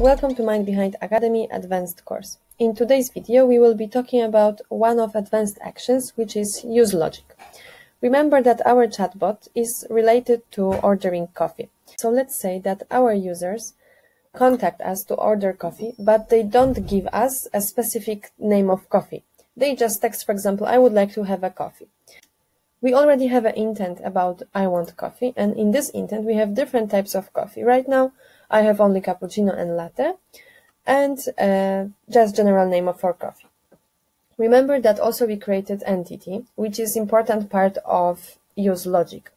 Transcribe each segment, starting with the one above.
Welcome to MindBehind Academy Advanced course. In today's video, we will be talking about one of advanced actions, which is use logic. Remember that our chatbot is related to ordering coffee. So let's say that our users contact us to order coffee, but they don't give us a specific name of coffee. They just text, for example, I would like to have a coffee. We already have an intent about I want coffee, and in this intent, we have different types of coffee. Right now, I have only cappuccino and latte, and uh, just general name of for coffee. Remember that also we created entity, which is important part of use logic.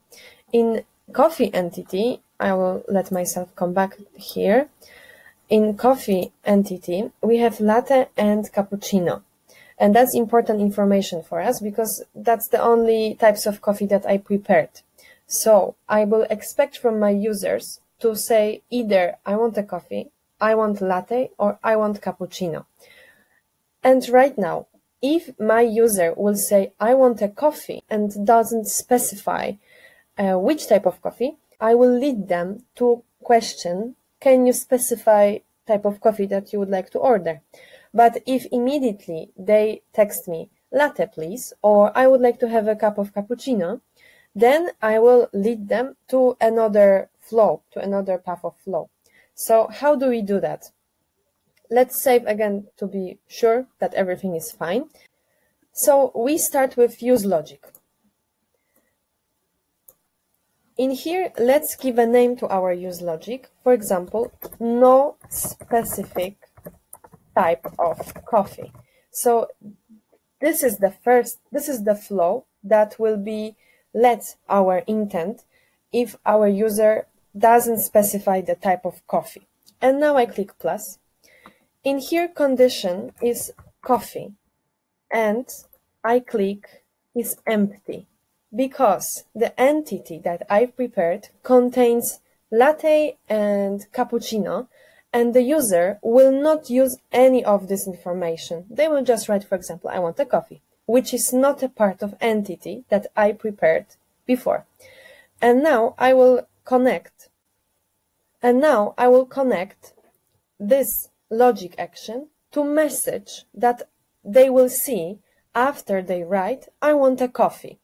In coffee entity, I will let myself come back here. In coffee entity, we have latte and cappuccino. And that's important information for us because that's the only types of coffee that I prepared. So I will expect from my users to say either I want a coffee, I want latte, or I want cappuccino. And right now, if my user will say I want a coffee and doesn't specify uh, which type of coffee, I will lead them to question, can you specify type of coffee that you would like to order? But if immediately they text me, latte please, or I would like to have a cup of cappuccino, then I will lead them to another flow, to another path of flow. So how do we do that? Let's save again to be sure that everything is fine. So we start with use logic. In here, let's give a name to our use logic. For example, no specific type of coffee. So this is the first, this is the flow that will be let our intent if our user doesn't specify the type of coffee. And now I click plus. In here condition is coffee and I click is empty because the entity that I've prepared contains latte and cappuccino and the user will not use any of this information. They will just write, for example, I want a coffee, which is not a part of entity that I prepared before. And now I will connect. And now I will connect this logic action to message that they will see after they write, I want a coffee.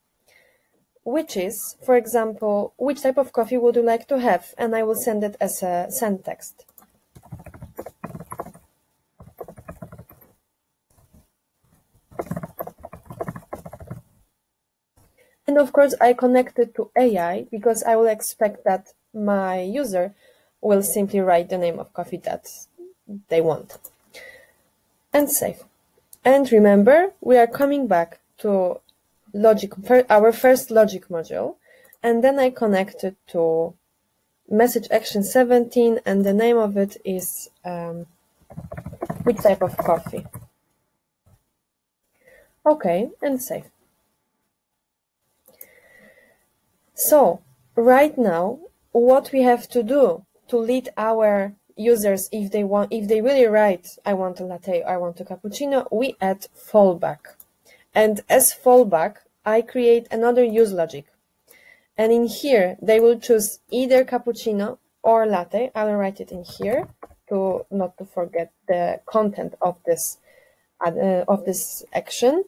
Which is, for example, which type of coffee would you like to have? And I will send it as a send text. Of course, I connected to AI because I will expect that my user will simply write the name of coffee that they want. And save. And remember, we are coming back to logic, our first logic module. And then I connected to message action 17 and the name of it is um, which type of coffee. Okay, and save. So right now, what we have to do to lead our users, if they want, if they really write, I want a latte, I want a cappuccino, we add fallback. And as fallback, I create another use logic. And in here, they will choose either cappuccino or latte. I will write it in here to not to forget the content of this uh, of this action.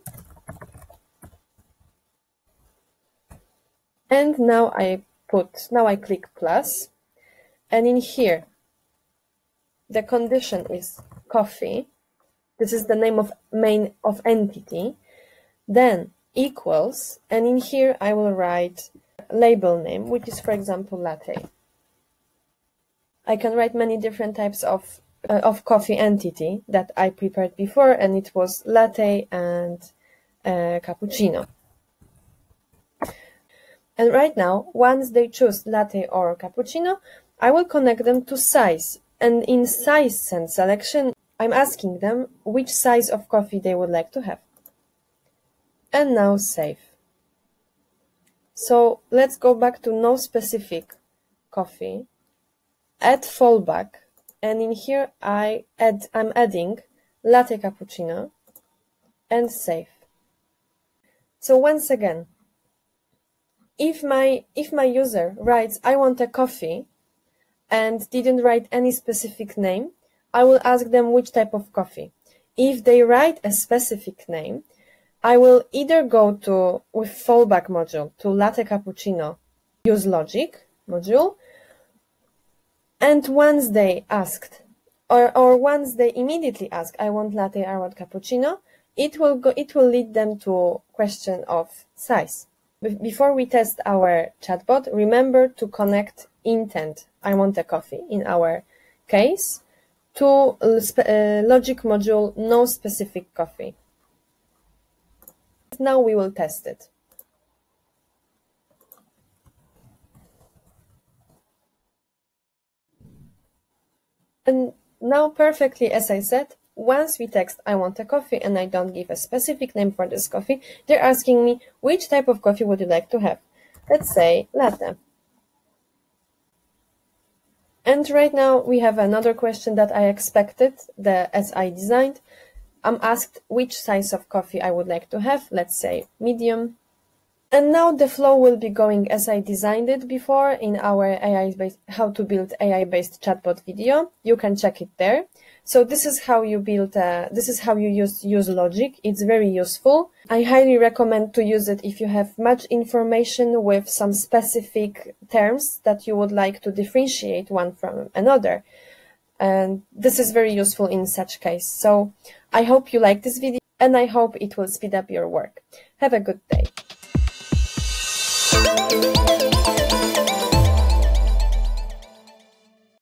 And now I put, now I click plus, and in here, the condition is coffee. This is the name of main of entity. Then equals, and in here I will write label name, which is for example latte. I can write many different types of uh, of coffee entity that I prepared before, and it was latte and uh, cappuccino. And right now, once they choose latte or cappuccino, I will connect them to size. And in size and selection, I'm asking them which size of coffee they would like to have. And now save. So let's go back to no specific coffee, add fallback, and in here I add, I'm adding latte cappuccino and save. So once again, if my if my user writes I want a coffee and didn't write any specific name, I will ask them which type of coffee. If they write a specific name, I will either go to, with fallback module, to latte cappuccino, use logic module, and once they asked, or, or once they immediately ask, I want latte, I want cappuccino, it will go, it will lead them to question of size. Before we test our chatbot, remember to connect intent, I want a coffee in our case, to uh, logic module, no specific coffee. Now we will test it. And now perfectly as I said, once we text I want a coffee and I don't give a specific name for this coffee, they're asking me which type of coffee would you like to have? Let's say latte. And right now we have another question that I expected the, as I designed. I'm asked which size of coffee I would like to have, let's say medium. And now the flow will be going as I designed it before in our AI based, how to build AI based chatbot video. You can check it there. So this is how you build, uh, this is how you use, use logic. It's very useful. I highly recommend to use it if you have much information with some specific terms that you would like to differentiate one from another. And this is very useful in such case. So I hope you like this video and I hope it will speed up your work. Have a good day. Thank you.